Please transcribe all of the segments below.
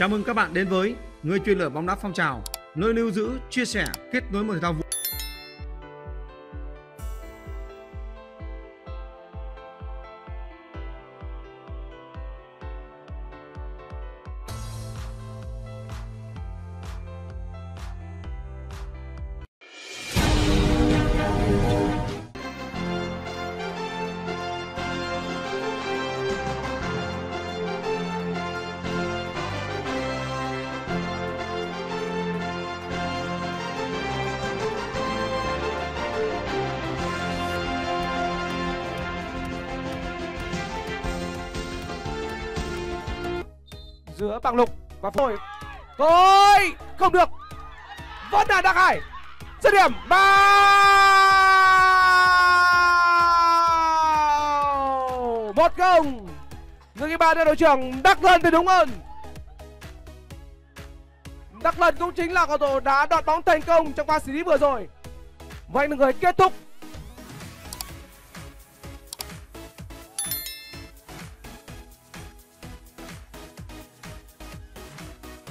Chào mừng các bạn đến với Người truyền lửa bóng đá phong trào, nơi lưu giữ, chia sẻ, kết nối một thể thao giữa bằng lục và phổi thôi không được. Vẫn là đắc hải. Dứt điểm. Ba, một không. Người ghi bàn là đội trưởng đắc lân thì đúng hơn. Đắc lân cũng chính là cầu thủ đã đoạt bóng thành công trong pha xử lý vừa rồi. Vậy là người kết thúc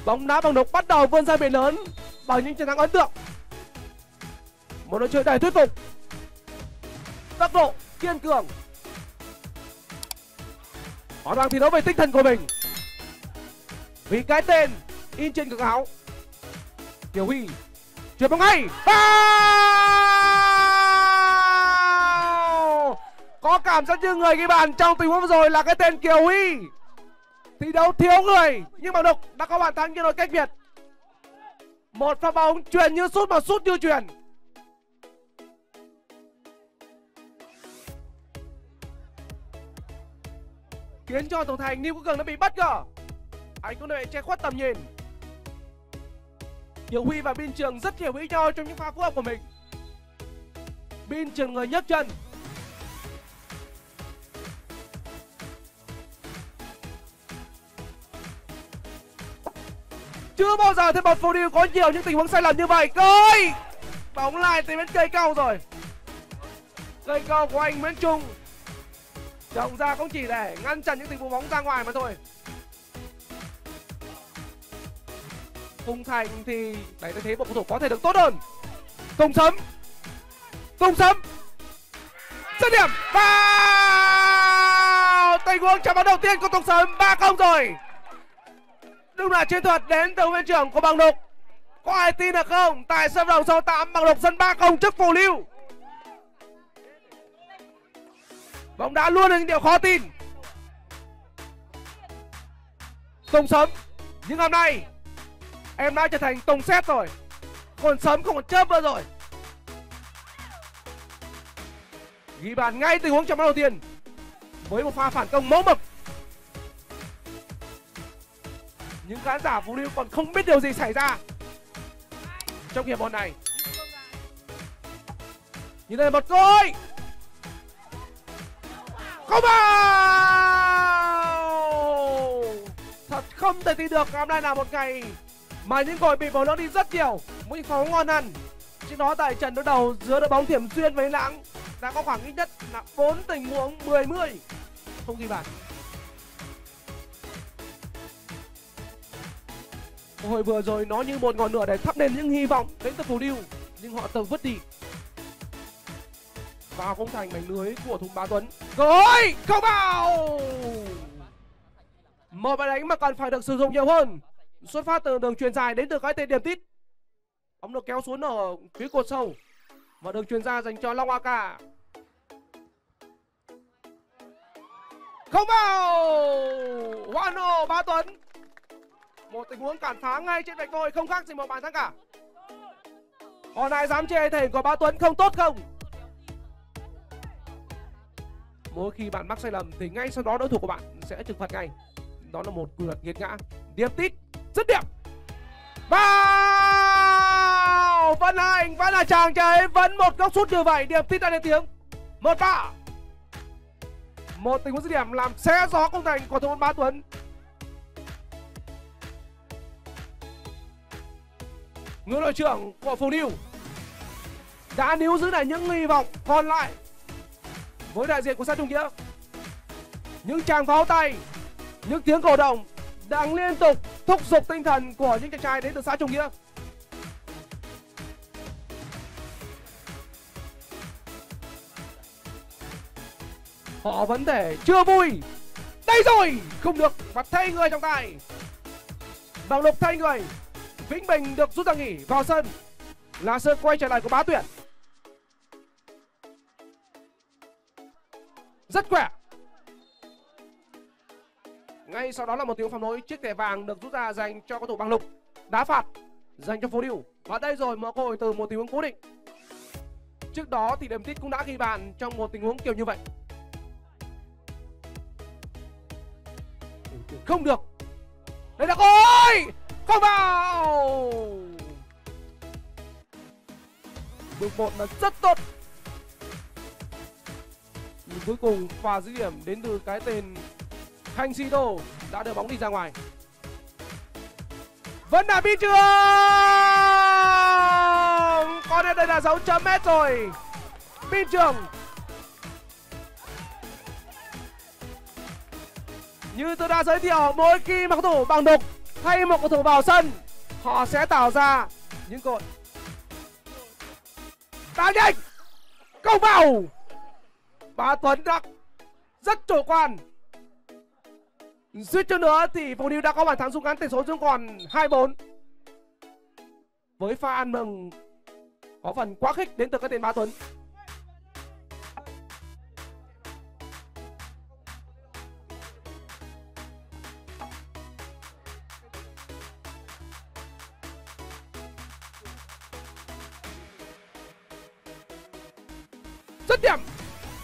bóng đá bằng độc bắt đầu, vươn ra biển lớn. Bằng những chiến thắng ấn tượng. Một đội chơi đầy thuyết phục. Tốc độ, kiên cường. Họ đang thi đấu về tinh thần của mình. Vì cái tên, in trên ngực áo. Kiều Huy, chuyển bóng ngay. Bao! có cảm giác như người ghi bàn trong tình huống vừa rồi là cái tên Kiều Huy thi đấu thiếu người, nhưng mà đục đã có bàn thắng như đội cách biệt. Một pha bóng truyền như sút mà sút như truyền khiến cho tổng thành Niu Quốc Cường đã bị bất ngờ. Anh cũng bị che khuất tầm nhìn. Hiểu Huy và Bin Trường rất hiểu ý nhau trong những pha phối hợp của mình. Bin Trường người nhấc chân. Chưa bao giờ thấy một Fodil có nhiều những tình huống sai lầm như vậy. Coi bóng lại tới bên cây cao rồi. Cây cao của anh Nguyễn Trung. Trọng ra cũng chỉ để ngăn chặn những tình huống bóng ra ngoài mà thôi. Cung Thành thì đẩy tới thấy bộ cầu thủ có thể được tốt hơn. Công Sấm. Công Sấm. Dứt điểm. Vào! Tình huống chạm bóng đầu tiên của Công Sấm. ba không rồi đúng là chiến thuật đến từ viên trưởng của bằng đục có ai tin được không? Tại sân vận động tám bằng đục sân ba không trước phù lưu. Bóng đá luôn là những điều khó tin. Tùng sớm nhưng hôm nay, em đã trở thành tùng xét rồi. Còn sớm không còn chớp nữa rồi. Ghi bàn ngay tình huống trong đầu tiên. Với một pha phản công mẫu mực. Những khán giả phú lưu còn không biết điều gì xảy ra. Trong hiệp một này. Như thế là một cơ không vào. Thật không thể tin được hôm nay là một ngày mà những gội bị bỏ lỡ đi rất nhiều. Mỗi khó ngon ăn. Trước đó tại trận đối đầu giữa đội bóng thiểm xuyên với lãng đã có khoảng ít nhất là bốn tình huống 10 mươi. Không ghi bàn. Hồi vừa rồi nó như một ngọn lửa để thắp lên những hy vọng đến từ phù điêu, nhưng họ tự vứt đi. Vào không thành mảnh lưới của thùng bá tuấn. Rồi không vào! Một bài đánh mà cần phải được sử dụng nhiều hơn. Xuất phát từ đường truyền dài đến từ cái tên điểm tít. Bóng được kéo xuống ở phía cột sâu. Và đường truyền ra dành cho long ak không vào! Wano Bá Tuấn một tình huống cản phá ngay trên vạch vôi, không khác gì một bàn thắng cả. Còn ai dám chê thể của ba tuấn không tốt không? Mỗi khi bạn mắc sai lầm thì ngay sau đó đối thủ của bạn sẽ trừng phạt ngay. Đó là một quy luật nghiệt ngã điểm tít rất đẹp vào! Vẫn là anh, vẫn là chàng trai, vẫn một góc sút như vậy điểm tít đã lên tiếng. Một ba. Một tình huống dứt điểm làm xé gió công thành của thủ môn bá tuấn. Người đội trưởng của phù điêu đã níu giữ lại những hy vọng còn lại với đại diện của xã trung nghĩa những tràng pháo tay những tiếng cổ động đang liên tục thúc giục tinh thần của những chàng trai đến từ xã Trung Nghĩa. Họ vẫn thể chưa vui. Đây rồi, không được và thay người trong tay. Bảo lục thay người. Vĩnh Bình được rút ra nghỉ vào sân. Là sân quay trở lại của bá tuyển. Rất khỏe. Ngay sau đó là một tiếng phạm lỗi chiếc thẻ vàng được rút ra dành cho cầu thủ bằng lục. Đá phạt dành cho phố điêu. Và đây rồi mở cơ hội từ một tình huống cố định. Trước đó thì Đầm Tít cũng đã ghi bàn trong một tình huống kiểu như vậy. Không được. Đây là gol! Không vào! Bước một là rất tốt. Nhưng cuối cùng pha dứt điểm đến từ cái tên Khanh Sito đã đưa bóng đi ra ngoài. Vẫn là bi trường. Có đây là 6 chấm hết rồi. Bi trường. Như tôi đã giới thiệu, mỗi khi mặc thủ bằng đục thay một cầu thủ vào sân, họ sẽ tạo ra những cột. Đá nhanh, cầu vào. Bá Tuấn đã rất chủ quan Suýt chút nữa thì Phú Điêu đã có bàn thắng rút ngắn tỷ số xuống còn 2-4 Với pha ăn mừng có phần quá khích đến từ các tiền Bá Tuấn Rất điểm.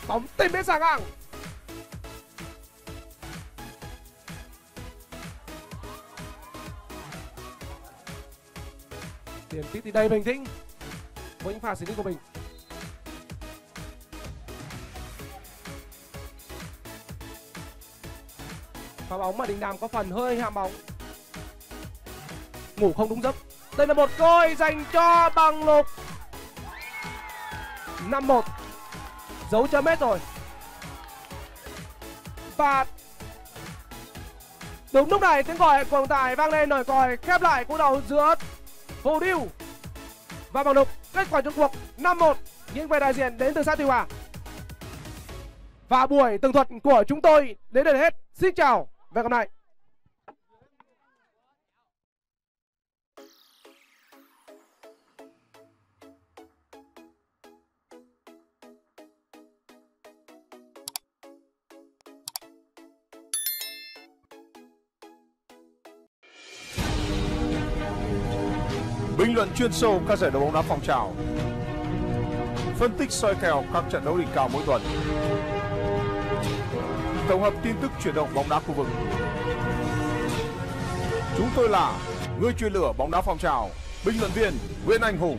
Bóng tìm đến xà ngang tiền tít thì đầy bình tĩnh với những pha xử lý của mình. Pha bóng mà đình đàm có phần hơi hạm bóng. Ngủ không đúng giấc. Đây là một cơ hội dành cho bằng lục. Năm một dấu chấm hết rồi. Và đúng lúc này tiếng gọi của tài vang lên nổi còi khép lại cú đầu giữa Hồ Điêu và bằng lục. Kết quả chung cuộc 5-1 những về đại diện đến từ xã Tuy Hòa và buổi tường thuật của chúng tôi đến đây là hết. Xin chào và hẹn gặp lại. Bình luận chuyên sâu các giải đấu bóng đá phong trào. Phân tích soi kèo các trận đấu đỉnh cao mỗi tuần. Tổng hợp tin tức chuyển động bóng đá khu vực. Chúng tôi là người chuyên lửa bóng đá phong trào, bình luận viên Nguyễn Anh Hùng